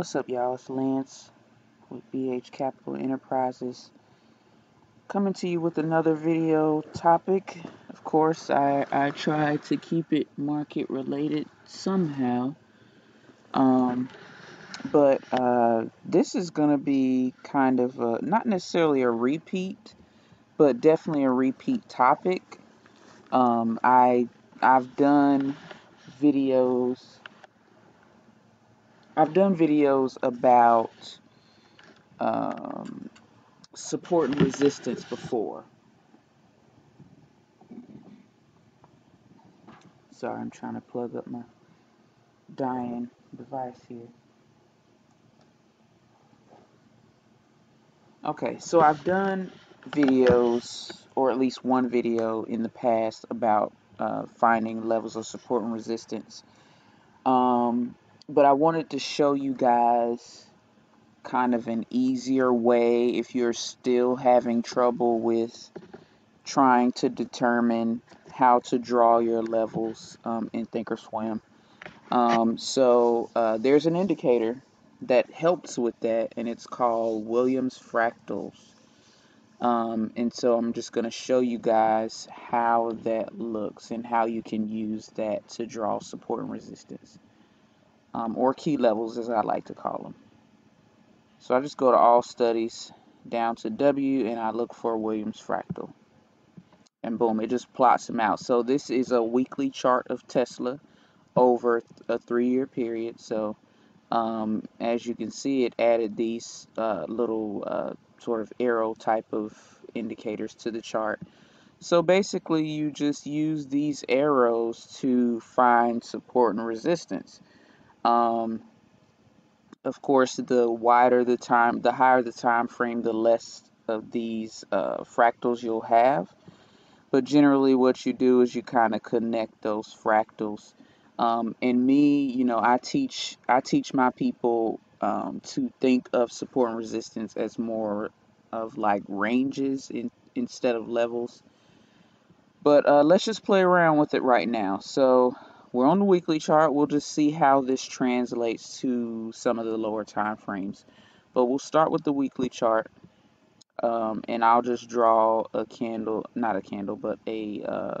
What's up, y'all? It's Lance with BH Capital Enterprises coming to you with another video topic. Of course, I, I try to keep it market related somehow. Um, but uh, this is going to be kind of a, not necessarily a repeat, but definitely a repeat topic. Um, I I've done videos I've done videos about um, support and resistance before. Sorry, I'm trying to plug up my dying device here. Okay, so I've done videos, or at least one video in the past about uh, finding levels of support and resistance. Um, but I wanted to show you guys kind of an easier way if you're still having trouble with trying to determine how to draw your levels um, in Thinkorswim. Um, so uh, there's an indicator that helps with that, and it's called Williams Fractals. Um, and so I'm just going to show you guys how that looks and how you can use that to draw support and resistance um, or key levels as I like to call them. So I just go to all studies down to W and I look for Williams fractal. And boom, it just plots them out. So this is a weekly chart of Tesla over a three-year period. So um, as you can see, it added these uh, little uh, sort of arrow type of indicators to the chart. So basically, you just use these arrows to find support and resistance. Um, of course, the wider the time, the higher the time frame, the less of these uh, fractals you'll have. But generally, what you do is you kind of connect those fractals. Um, and me, you know, I teach I teach my people um, to think of support and resistance as more of like ranges in, instead of levels. But uh, let's just play around with it right now. So we're on the weekly chart. We'll just see how this translates to some of the lower time frames. But we'll start with the weekly chart. Um, and I'll just draw a candle, not a candle, but a uh,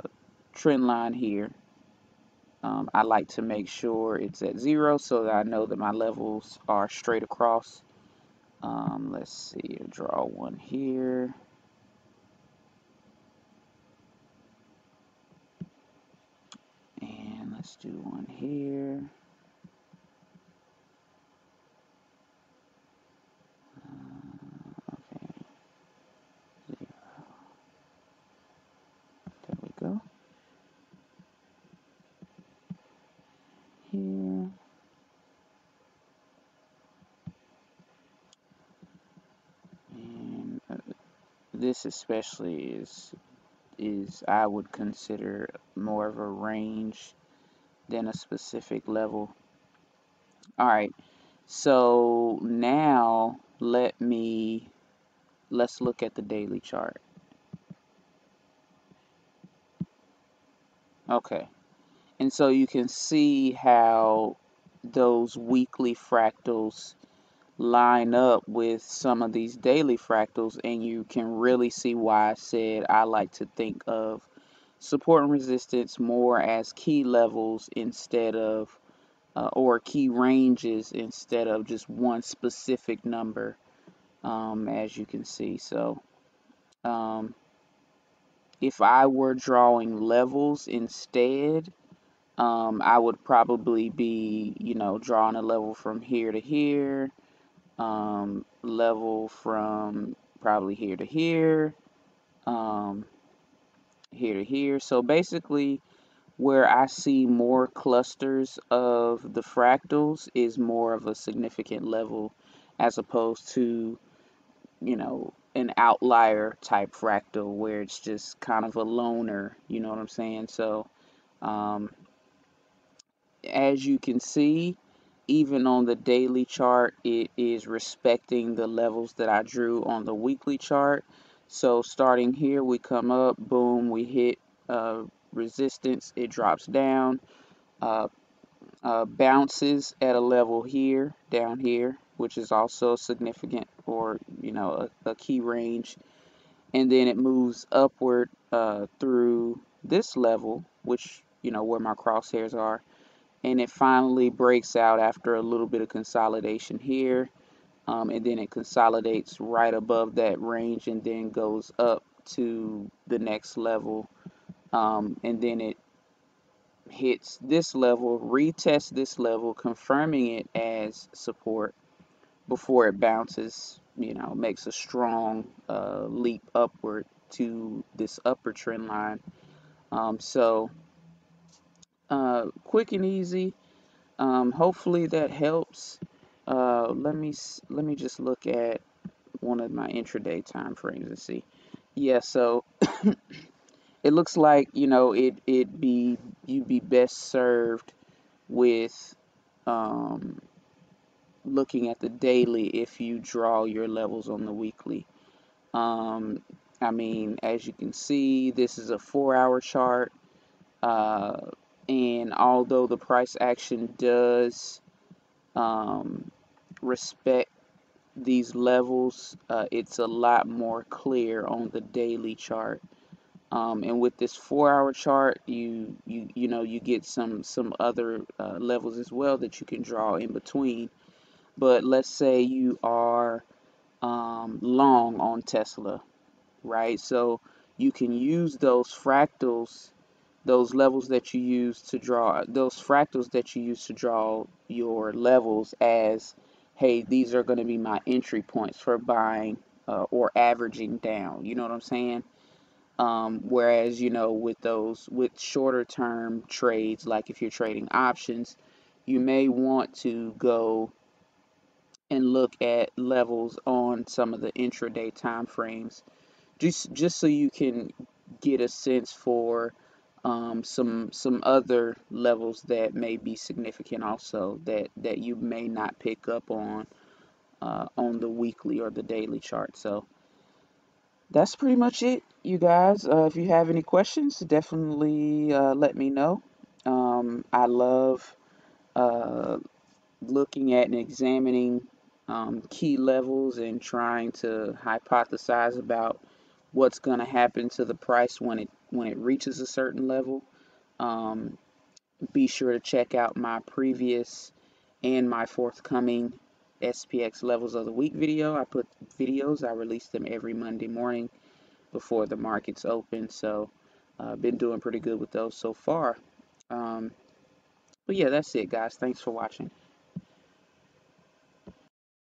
trend line here. Um, I like to make sure it's at zero so that I know that my levels are straight across. Um, let's see, draw one here. Let's do one here. Uh, okay. There we go. Here. And this especially is is I would consider more of a range than a specific level. Alright, so now let me, let's look at the daily chart. Okay, and so you can see how those weekly fractals line up with some of these daily fractals and you can really see why I said I like to think of support and resistance more as key levels instead of uh, or key ranges instead of just one specific number um, as you can see. So um, if I were drawing levels instead um, I would probably be you know drawing a level from here to here um, level from probably here to here um, here to here. So basically, where I see more clusters of the fractals is more of a significant level as opposed to, you know, an outlier type fractal where it's just kind of a loner, you know what I'm saying? So, um, as you can see, even on the daily chart, it is respecting the levels that I drew on the weekly chart. So starting here, we come up, boom, we hit uh, resistance, it drops down. Uh, uh, bounces at a level here, down here, which is also significant or, you know, a, a key range. And then it moves upward uh, through this level, which, you know, where my crosshairs are. And it finally breaks out after a little bit of consolidation here. Um, and then it consolidates right above that range and then goes up to the next level. Um, and then it hits this level, retests this level, confirming it as support before it bounces, you know, makes a strong uh, leap upward to this upper trend line. Um, so, uh, quick and easy. Um, hopefully that helps. Uh, let me let me just look at one of my intraday time frames and see. Yeah, so it looks like you know it it be you'd be best served with um, looking at the daily if you draw your levels on the weekly. Um, I mean, as you can see, this is a four-hour chart, uh, and although the price action does um, respect these levels, uh, it's a lot more clear on the daily chart. Um, and with this four-hour chart, you you you know you get some some other uh, levels as well that you can draw in between. But let's say you are um, long on Tesla, right? So you can use those fractals, those levels that you use to draw, those fractals that you use to draw your levels as, hey, these are going to be my entry points for buying uh, or averaging down. You know what I'm saying? Um, whereas, you know, with those, with shorter term trades, like if you're trading options, you may want to go and look at levels on some of the intraday time frames just just so you can get a sense for um, some some other levels that may be significant also that that you may not pick up on uh, on the weekly or the daily chart so that's pretty much it, you guys. Uh, if you have any questions, definitely uh, let me know. Um, I love uh, looking at and examining um, key levels and trying to hypothesize about what's going to happen to the price when it when it reaches a certain level. Um, be sure to check out my previous and my forthcoming SPX levels of the week video. I put videos, I release them every Monday morning before the markets open. So I've uh, been doing pretty good with those so far. Um, but yeah, that's it, guys. Thanks for watching.